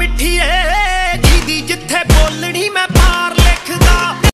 ਮਿੱਠੀਏ ਜਿਹਦੀ ਜਿੱਥੇ ਬੋਲਣੀ ਮੈਂ